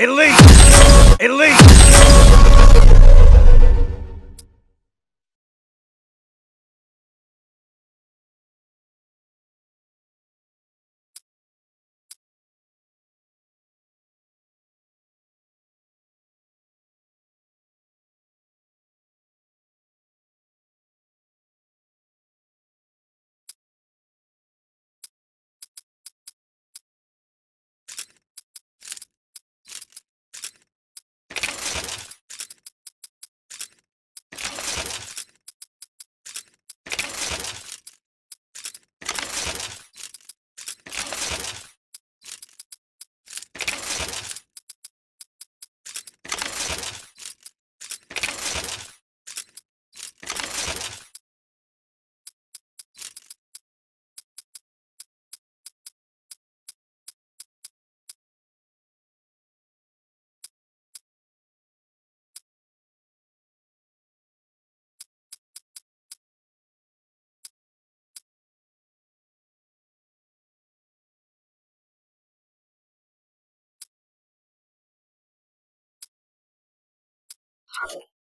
Elite! Elite! Bye.